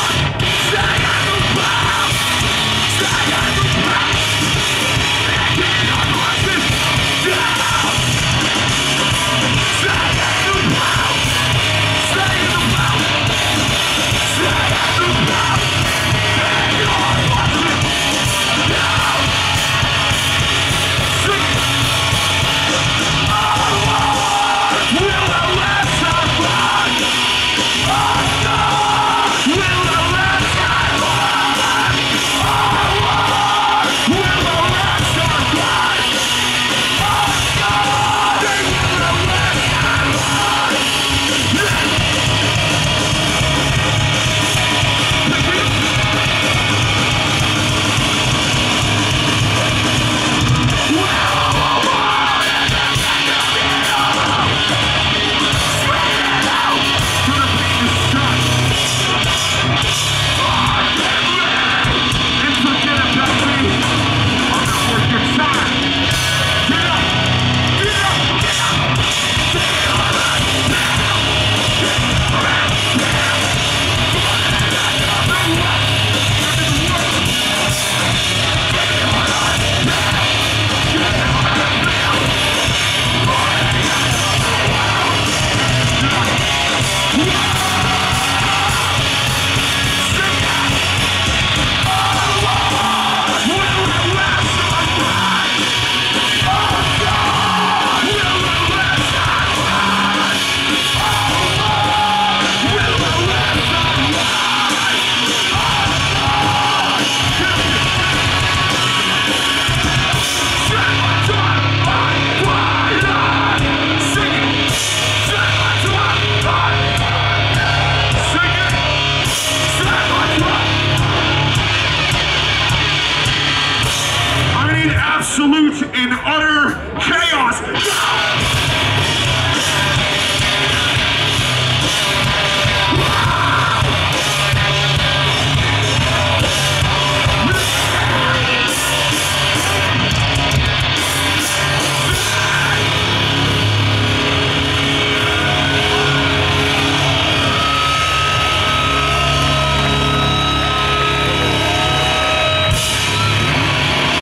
Hallelujah!